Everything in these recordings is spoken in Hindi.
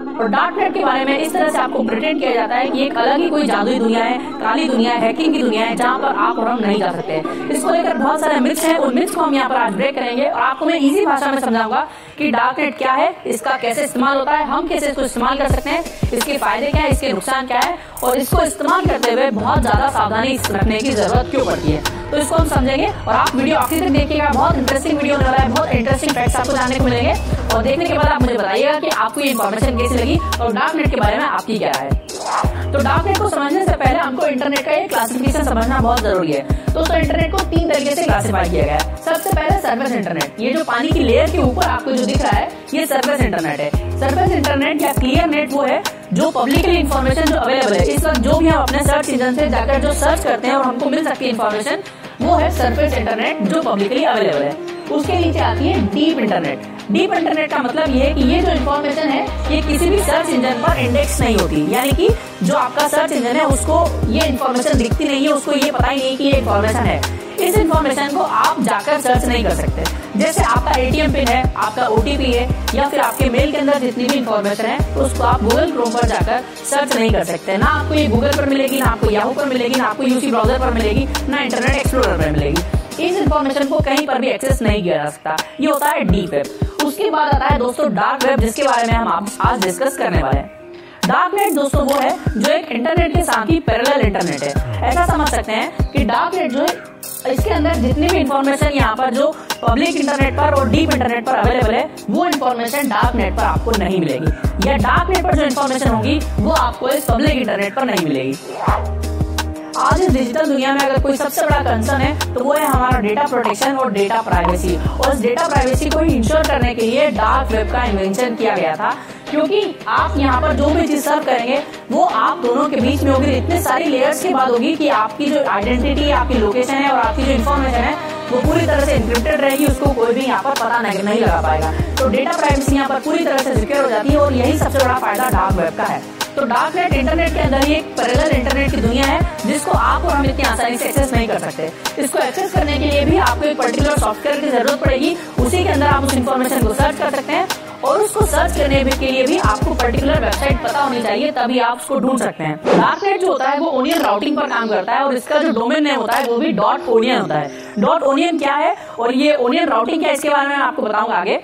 और डार्क नेट के बारे में इस तरह से आपको प्रिटेंड किया जाता है कि एक अलग ही कोई जादुई दुनिया है, काली दुनिया है हैकिंग की दुनिया है, जहाँ पर आप और हम नहीं जा सकते। इसको लेकर बहुत सारे मिथ्स है, उन मिथ्स को हम यहाँ पर आज ब्रेक करेंगे और आपको मैं इजी भाषा में समझाऊँगा कि डार्क नेट क्या है, इसका कैसे इस्तेमाल होता है, हम कैसे इसको इस्तेमाल कर सकते हैं, इसके फ़ायदे क्या है, इसके नुकसान क्या है, और इसको इस्तेमाल करते हुए बहुत ज़्यादा सावधानी रखने की ज़रूरत क्यों पड़ती है। तो इसको हम समझेंगे, और आप वीडियो आखिर तक देखिएगा, बहुत इंटरेस्टिंग वीडियो होने वाला है, बहुत इंटरेस्टिंग फैक्ट्स आपको जानने को मिलेंगे, और देखने के बाद आप मुझे बताइएगा कि आपको ये इन्फॉर्मेशन कैसी लगी, और डार्क नेट के बारे में आपकी क्या है। तो डार्क नेट को समझने से पहले हमको इंटरनेट का एक क्लासिफिकेशन समझना बहुत ज़रूरी है। दोस्तों इंटरनेट को तीन तरीके से क्लासिफाई किया गया है। सबसे पहले सर्विस इंटरनेट ये जो पानी की लेयर के ऊपर आपको जो दिख रहा है, ये सर्विस इंटरनेट है। सर्विस इंटरनेट या क्लियर नेट वो है जो पब्लिकली इन्फॉर्मेशन जो अवेलेबल है। इस वक्त जो भी हम अपने सर्च इंजन से जाकर जो सर्च करते हैं और हमको मिल सकती है इन्फॉर्मेशन वो है सरफेस इंटरनेट जो पब्लिकली अवेलेबल है। उसके नीचे आती है डीप इंटरनेट डीप इंटरनेट का मतलब ये कि ये जो इन्फॉर्मेशन है, ये किसी भी सर्च इंजन पर इंडेक्स नहीं होती. यानी कि जो आपका सर्च इंजन है, उसको ये इन्फॉर्मेशन दिखती नहीं है, उसको ये पता ही नहीं कि ये इन्फॉर्मेशन है. इस इन्फॉर्मेशन को आप जाकर सर्च नहीं कर सकते. जैसे आपका एटीएम पिन है, आपका ओटीपी है, या फिर आपके मेल के अंदर जितनी भी इन्फॉर्मेशन है तो उसको आप गूगल क्रोम पर जाकर सर्च नहीं कर सकते. ना आपको ये गूगल पर मिलेगी, ना आपको याहू पर मिलेगी, ना आपको यूसी ब्राउज़र पर मिलेगी, ना इंटरनेट एक्सप्लोरर पर मिलेगी. इस इन्फॉर्मेशन को कहीं पर भी एक्सेस नहीं किया जा सकता। ये होता है डीप वेब उसके बाद आता है दोस्तों डार्क वेब जिसके बारे में हम आज डिस्कस करने वाले हैं। डार्क नेट दोस्तों वो है जो एक इंटरनेट के साथ ही पैरेलल इंटरनेट है। ऐसा समझ सकते हैं कि डार्क नेट जो है, इसके अंदर जितनी भी इंफॉर्मेशन यहाँ पर जो पब्लिक इंटरनेट पर और डीप इंटरनेट पर अवेलेबल है, वो इन्फॉर्मेशन डार्क नेट पर आपको नहीं मिलेगी। या डार्क नेट पर जो इन्फॉर्मेशन होगी, वो आपको इस पब्लिक इंटरनेट पर नहीं मिलेगी। आज इस डिजिटल दुनिया में अगर कोई सबसे बड़ा कंसर्न है तो वो है हमारा डेटा प्रोटेक्शन और डेटा प्राइवेसी और डेटा प्राइवेसी को इंश्योर करने के लिए डार्क वेब का इन्वेंशन किया गया था। क्योंकि आप यहाँ पर जो भी चीज़ सर्व करेंगे वो आप दोनों के बीच में होगी। इतने सारी लेयर्स की बात होगी कि आपकी जो आइडेंटिटी आपकी लोकेशन है और आपकी जो इन्फॉर्मेशन है वो पूरी तरह से इंक्रिप्टेड रहेगी। उसको कोई भी यहाँ पर पता नहीं, नहीं लगा पाएगा। तो डेटा प्राइवेसी यहाँ पर पूरी तरह से सिक्योर हो जाती है और यही सबसे बड़ा फ़ायदा डार्क वेब का है। तो डार्क नेट इंटरनेट के अंदर ही एक पैरेलल इंटरनेट की दुनिया है, जिसको आप और हम इतनी आसानी से एक्सेस नहीं कर सकते। इसको एक्सेस करने के लिए भी आपको एक पर्टिकुलर सॉफ्टवेयर की ज़रूरत पड़ेगी। उसी के अंदर आप उस इन्फॉर्मेशन को सर्च कर सकते हैं और उसको सर्च करने के लिए भी आपको पर्टिकुलर वेबसाइट पता होनी चाहिए, तभी आप उसको ढूंढ सकते हैं। डार्क नेट जो होता है, वो ओनियन राउटिंग पर काम करता है और इसका जो डोमेन नेम होता है, वो भी डॉट ओनियन होता है। डॉट ओनियन क्या है? और ये ओनियन राउटिंग क्या है? इसके बारे में आपको बताऊँगा आगे।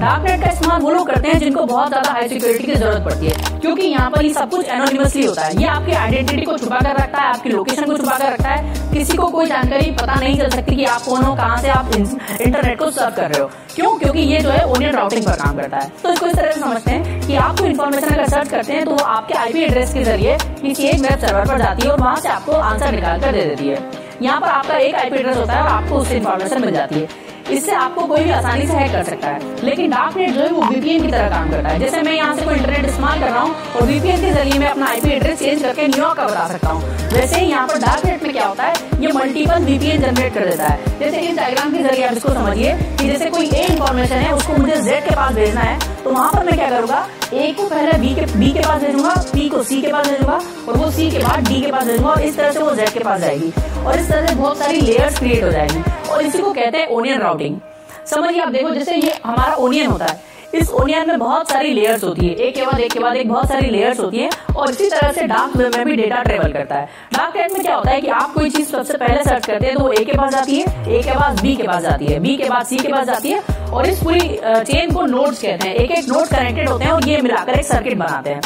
डार्क नेट का इस्तेमाल वो लोग करते हैं जिनको बहुत ज़्यादा हाई सिक्योरिटी की ज़रूरत पड़ती है, क्योंकि यहाँ पर ये सब कुछ एनोनिमसली होता है। ये आपकी आइडेंटिटी को छुपा कर रखता है, आपकी लोकेशन को छुपा कर रखता है। किसी को कोई जानकारी पता नहीं चल सकती कि आप कौन हो, कहाँ से आप इंटरनेट को सर्व कर रहे हो। क्यों? क्योंकि ये जो है ओनियन राउटिंग पर काम करता है। तो इसको इस तरह से समझते हैं कि आपको इन्फॉर्मेशन अगर सर्च करते हैं तो वो आपके आईपी एड्रेस के ज़रिए किसी एक वेब सर्वर पर जाती है और वहाँ से आपको आंसर निकाल कर दे देती है। यहाँ पर आपका एक आईपी एड्रेस होता है और आपको उससे इन्फॉर्मेशन मिल जाती है। इससे आपको कोई भी आसानी से हैक कर सकता है। लेकिन डार्क नेट जो है वो वीपीएन की तरह काम करता है। जैसे मैं यहाँ से कोई इंटरनेट इस्तेमाल कर रहा हूँ और वीपीएन के ज़रिए मैं अपना आईपी एड्रेस चेंज करके न्यूयॉर्क का बता सकता हूँ। वैसे ही यहाँ पर डार्क नेट में क्या होता है? ये मल्टीपल वीपीएन जनरेट कर देता है। जैसे इस डायग्राम के ज़रिए आप इसको समझिए कि जैसे कोई ए इन्फॉर्मेशन है, उसको मुझे जेड के पास भेजना है तो वहाँ पर मैं क्या करूँगा? ए को पहले बी के बी के पास भेजूँगा पी को सी के पास भेजूँगा, और वो सी के बाद डी के पास भेजूँगा, और इस तरह से वो जेड के पास जाएगी। और इस तरह से बहुत सारी लेयर्स क्रिएट हो जाएगी। और इसी को कहते हैं ओनियन राउटिंग समझिए आप देखो, जैसे ये हमारा ओनियन होता है। इस ओनियन में बहुत सारी लेयर्स होती है। एक के बाद एक के बाद एक बहुत सारी लेयर्स होती है और इसी तरह से डार्क वेब में भी डेटा ट्रेवल करता है। डार्क वेब में क्या होता है कि आप कोई चीज़ सबसे पहले सर्च करते हैं तो ए के पास जाती है ए के बाद बी के पास जाती है बी के बाद सी के पास जाती है और इस पूरी चेन को नोड्स कहते हैं। एक एक नोड कनेक्टेड होते हैं और ये मिलाकर एक सर्किट बनाते हैं।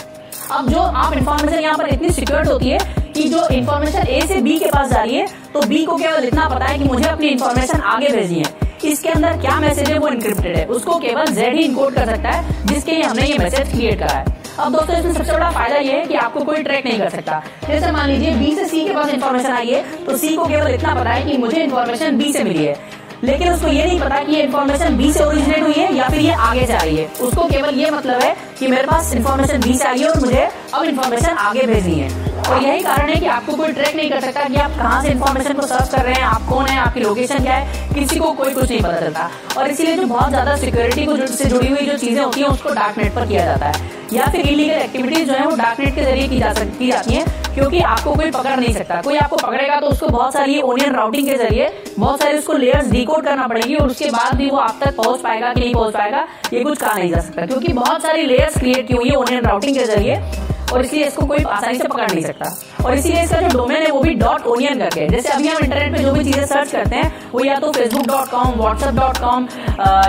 अब जो आप इन्फॉर्मेशन यहाँ पर इतनी सिक्योर्ड होती है कि जो इन्फॉर्मेशन ए से बी के पास जा रही है तो बी को केवल इतना पता है कि मुझे अपनी इन्फॉर्मेशन आगे भेजनी है। इसके अंदर क्या मैसेज है, वो इनक्रिप्टेड है। उसको केवल जेड ही इनकोड कर सकता है, जिसके लिए हमने ये मैसेज क्रिएट करा है। अब दोस्तों, इसमें सबसे बड़ा फ़ायदा ये है कि आपको कोई ट्रैक नहीं कर सकता। जैसे मान लीजिए बी से सी के पास इन्फॉर्मेशन आई है तो सी को केवल इतना पता है कि मुझे इन्फॉर्मेशन बी से मिली है। लेकिन उसको ये नहीं पता कि ये इन्फॉर्मेशन बी से ओरिजिनेट हुई है या फिर ये आगे जा रही है। उसको केवल ये मतलब है कि मेरे पास इन्फॉर्मेशन बी से आई है और मुझे अब इन्फॉर्मेशन आगे भेजनी है। और यही कारण है कि आपको कोई ट्रैक नहीं कर सकता कि आप कहाँ से इन्फॉर्मेशन को सर्च कर रहे हैं, आप कौन है, आपकी लोकेशन क्या है, किसी को कोई कुछ नहीं पता चलता। और इसीलिए जो बहुत ज़्यादा सिक्योरिटी को से जुड़ी हुई जो चीज़ें होती है, उसको डार्क नेट पर किया जाता है। या फिर इलीगल एक्टिविटीज़ जो है, वो डार्क नेट के ज़रिए की जा सकती जाती है। क्योंकि आपको कोई पकड़ नहीं सकता। कोई आपको पकड़ेगा तो उसको बहुत सारी ओनियन राउटिंग के ज़रिए बहुत सारे उसको लेयर्स डिकोड करना पड़ेगी और उसके बाद भी वो आप तक पहुँच पाएगा कि नहीं पहुँच पाएगा, ये कुछ कहा नहीं जा सकता। क्योंकि बहुत सारी लेयर्स क्रिएट की हुई है ओनियन राउटिंग के ज़रिए और इसलिए इसको कोई आसानी से पकड़ नहीं सकता। और इसीलिए इसका जो डोमेन है वो भी डॉट ओनियन करके जैसे अभी हम इंटरनेट पे जो भी चीज़ें सर्च करते हैं, वो या तो Facebook dot com WhatsApp dot com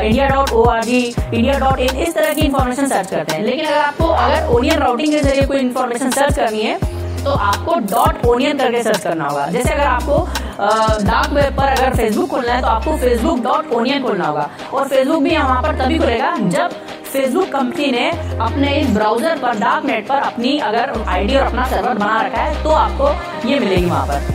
India dot O R G India dot in इस तरह की इन्फॉर्मेशन सर्च करते हैं। लेकिन अगर आपको अगर ओनियन राउटिंग के ज़रिए कोई इन्फॉर्मेशन सर्च करनी है तो आपको डॉट ओनियन करके सर्च करना होगा। जैसे अगर आपको डार्क वेब पर अगर फेसबुक खोलना है तो आपको फेसबुक डॉट ओनियन खोलना होगा। और फेसबुक भी वहाँ पर तभी खुलेगा जब फेसबुक कंपनी ने अपने इस ब्राउज़र पर डार्क नेट पर अपनी अगर आईडी और अपना सर्वर बना रखा है तो आपको ये मिलेगी वहाँ पर।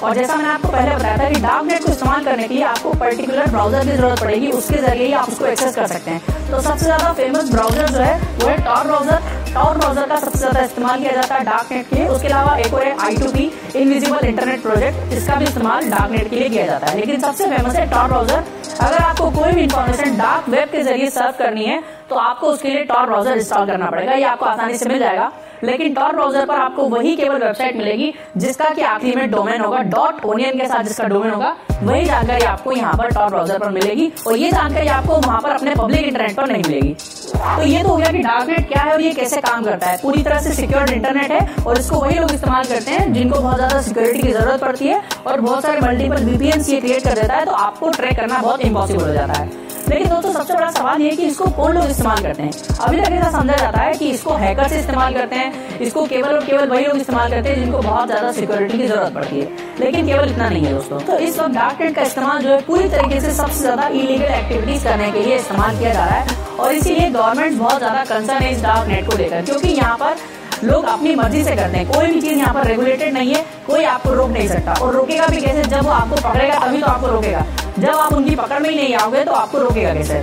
और जैसा मैंने आपको पहले बताया था कि डार्क नेट को इस्तेमाल करने के लिए आपको पर्टिकुलर ब्राउज़र की ज़रूरत पड़ेगी। उसके ज़रिए ही आप उसको एक्सेस कर सकते हैं। तो सबसे ज़्यादा फ़ेमस ब्राउज़र जो है, वो है टॉप ब्राउज़र टॉर ब्राउज़र का सबसे ज़्यादा इस्तेमाल किया जाता है डार्क नेट के लिए। उसके अलावा एक और I two P invisible internet project इसका भी इस्तेमाल डार्क नेट के लिए किया जाता है। लेकिन सबसे फ़ेमस है टॉर ब्राउज़र अगर आपको कोई भी इन्फॉर्मेशन डार्क वेब के ज़रिए सर्व करनी है तो आपको उसके लिए टॉर ब्राउज़र इंस्टॉल करना पड़ेगा। ये आपको आसानी से मिल जाएगा। लेकिन टॉर ब्राउज़र पर आपको वही केवल वेबसाइट मिलेगी, जिसका की आखिरी में डोमेन होगा डॉट ओनियन के साथ जिसका डोमेन होगा, वही जानकारी आपको यहाँ पर टॉर ब्राउज़र पर मिलेगी और ये जानकारी आपको वहाँ पर अपने पब्लिक इंटरनेट पर नहीं मिलेगी। तो ये तो हो गया कि डार्कनेट क्या है और ये कैसे काम करता है। पूरी तरह से सिक्योर्ड इंटरनेट है और इसको वही लोग इस्तेमाल करते हैं जिनको बहुत ज़्यादा सिक्योरिटी की ज़रूरत पड़ती है और बहुत सारे मल्टीपल वीपीएन ये क्रिएट कर देता है तो आपको ट्रैक करना बहुत इम्पॉसिबल हो जाता है। लेकिन दोस्तों सबसे बड़ा सवाल ये कि इसको कौन लोग इस्तेमाल करते हैं? अभी तक ऐसा समझा जाता है कि इसको हैकर से इस्तेमाल करते हैं। इसको केवल और केवल वही लोग इस्तेमाल करते हैं जिनको बहुत ज़्यादा सिक्योरिटी की ज़रूरत पड़ती है। लेकिन केवल इतना नहीं है दोस्तों। तो इस वक्त डार्क नेट का इस्तेमाल जो है पूरी तरीके से सबसे ज़्यादा इलीगल एक्टिविटीज़ करने के लिए इस्तेमाल किया जा रहा है। और इसीलिए गवर्नमेंट बहुत ज़्यादा कंसर्न है इस डार्क नेट को लेकर। क्योंकि यहाँ पर लोग अपनी मर्ज़ी से करते हैं। कोई भी चीज़ यहाँ पर रेगुलेटेड नहीं है, कोई आपको रोक नहीं सकता। और रोकेगा भी कैसे? जब वो आपको पकड़ेगा, तभी तो आपको रोकेगा। जब आप उनकी पकड़ में ही नहीं आओगे तो आपको रोकेगा कैसे?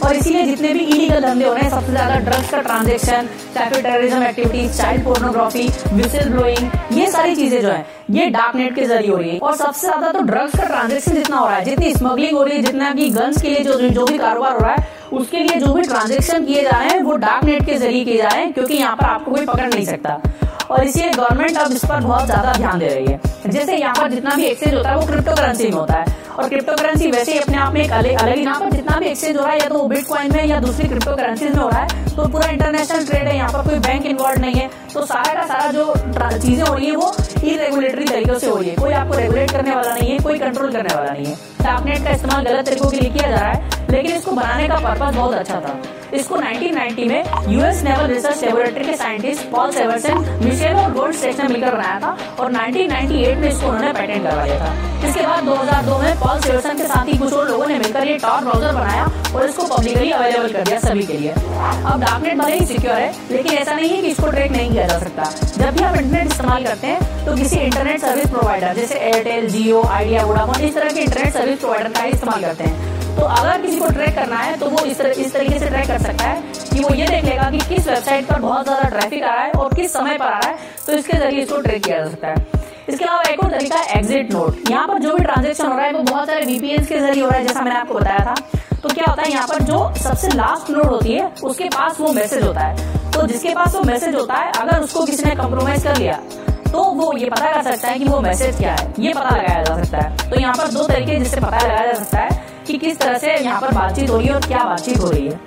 और इसीलिए जितने भी इलीगल धंधे हो रहे हैं, सबसे ज़्यादा ड्रग्स का ट्रांजेक्शन चाहे terrorism activities child pornography whistle blowing ये सारी चीज़ें जो है, ये डार्क नेट के ज़रिए हो रही है। और सबसे ज़्यादा तो ड्रग्स का ट्रांजेक्शन जितना हो रहा है, जितनी स्मगलिंग हो रही है, जितना की गन्स के लिए जो जो भी कारोबार हो रहा है उसके लिए जो भी ट्रांजेक्शन किए जा रहे हैं, वो डार्क नेट के ज़रिए किए जा रहे हैं, क्योंकि यहाँ पर आपको कोई पकड़ नहीं सकता। और इसलिए गवर्नमेंट अब इस पर बहुत ज़्यादा ध्यान दे रही है। जैसे यहाँ पर जितना भी एक्सचेंज होता है, वो क्रिप्टो करेंसी में होता है। और क्रिप्टो करेंसी वैसे ही अपने आप में एक अलग अलग ही यहाँ पर जितना भी एक्सचेंज हो रहा है, या तो बिटकॉइन में या दूसरी क्रिप्टो करेंसीज में हो रहा है तो पूरा इंटरनेशनल ट्रेड है, यहाँ पर कोई बैंक इन्वॉल्व नहीं है। तो सारा का सारा जो चीज़ें हो रही है, वो इरेगुलेटरी तरीके से हो रही है। कोई आपको रेगुलेट करने वाला नहीं है, कोई कंट्रोल करने वाला नहीं है। डार्कनेट का इस्तेमाल गलत तरीकों के लिए किया जा रहा है, लेकिन इसको बनाने का पर्पज बहुत अच्छा था। इसको 1990 में यूएस नेवल रिसर्च लेबोरेटरी के साइंटिस्ट पॉल सेवर्सन मिशेल और गोल्ड स्टेशन मिलकर बनाया था और 1998 में इसको उन्होंने पेटेंट करवाया था। इसके बाद 2002 में पॉल सेवर्सन के साथ ही कुछ और लोगों ने मिलकर ये टॉर ब्राउज़र बनाया और इसको पब्लिकली अवेलेबल कर दिया सभी के लिए। अब डार्कनेट भले ही सिक्योर है, लेकिन ऐसा नहीं है कि इसको ट्रैक नहीं किया जा सकता। जब भी आप इंटरनेट इस्तेमाल करते हैं तो किसी इंटरनेट सर्विस प्रोवाइडर जैसे एयरटेल जियो आइडिया वोडाफोन इस तरह के इंटरनेट सर्विस प्रोवाइडर का इस्तेमाल करते हैं। तो अगर किसी को ट्रैक करना है तो वो इस तरह इस तरीके से ट्रैक कर सकता है कि वो ये देख लेगा कि किस वेबसाइट पर बहुत ज़्यादा ट्रैफ़िक आ रहा है और किस समय पर आ रहा है तो इसके ज़रिए इसको ट्रैक किया जा सकता है। इसके अलावा एक और तरीका है एग्जिट नोट यहाँ पर जो भी ट्रांजेक्शन हो रहा है, वो बहुत सारे वीपीएन के ज़रिए हो रहा है, जैसा मैंने आपको बताया था। तो क्या होता है, यहाँ पर जो सबसे लास्ट नोड होती है, उसके पास वो मैसेज होता है। तो जिसके पास वो मैसेज होता है, अगर उसको किसी ने कम्प्रोमाइज कर लिया तो वो ये पता कर सकता है कि वो मैसेज क्या है। ये पता लगाया जा सकता है। तो यहाँ पर दो तरीके जिससे पता लगाया जा सकता है। कि किस तरह से यहाँ पर बातचीत हो रही है और क्या बातचीत हो रही है।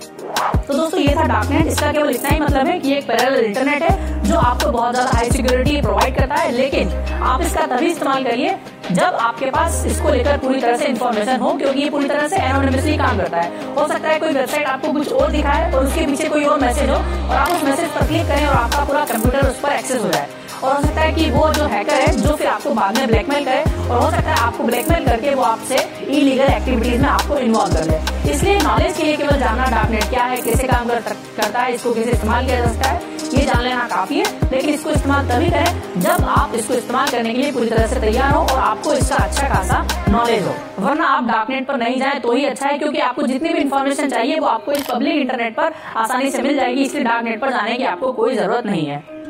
तो दोस्तों, ये था डार्कनेट इसका केवल इतना ही मतलब है कि एक पैरेलल इंटरनेट है, जो आपको बहुत ज़्यादा हाई सिक्योरिटी प्रोवाइड करता है। लेकिन आप इसका तभी इस्तेमाल करिए जब आपके पास इसको लेकर पूरी तरह से इन्फॉर्मेशन हो, क्योंकि ये पूरी तरह से एनोनिमसली काम करता है। हो सकता है कोई वेबसाइट आपको कुछ और दिखाए और उसके पीछे कोई और मैसेज हो, और आप उस मैसेज पर क्लिक करें और आपका पूरा कंप्यूटर उस पर एक्सेस हो जाए। और हो सकता है कि वो जो हैकर है जो फिर आपको बाद में ब्लैकमेल करे और हो सकता है आपको ब्लैकमेल करके वो आपसे इलीगल एक्टिविटीज़ में आपको इन्वॉल्व कर ले इसलिए नॉलेज के लिए केवल जानना डार्कनेट क्या है कैसे काम कर, करता है इसको कैसे इस्तेमाल किया जा सकता है ये जान लेना काफ़ी है लेकिन इसको इस्तेमाल तभी करें जब आप इसको इस्तेमाल करने के लिए पूरी तरह से तैयार हो और आपको इसका अच्छा खासा नॉलेज हो। वरना आप डार्कनेट पर नहीं जाए तो ही अच्छा है क्योंकि आपको जितनी भी इन्फॉर्मेशन चाहिए वो आपको इस पब्लिक इंटरनेट पर आसानी से मिल जाएगी इसलिए डार्कनेट पर जाने की आपको कोई ज़रूरत नहीं है।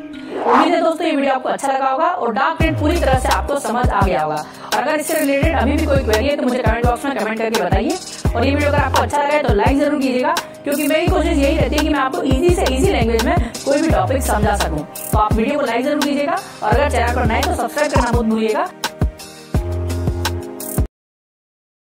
उम्मीद है दोस्तों ये वीडियो आपको अच्छा लगा होगा और डार्क प्रिंट पूरी तरह से आपको समझ आ गया होगा। और अगर इससे रिलेटेड अभी भी कोई क्वेरी है तो मुझे कमेंट बॉक्स में कमेंट करके बताइए। और ये वीडियो अगर आपको अच्छा लगा है तो लाइक ज़रूर कीजिएगा, क्योंकि मेरी कोशिश यही रहती है कि मैं आपको इजी से इजी लैंग्वेज में कोई भी टॉपिक समझा सकूँ। तो आप वीडियो को लाइक ज़रूर कीजिएगा, और अगर चैनल पर नए तो सब्सक्राइब करना बहुत भूलिएगा।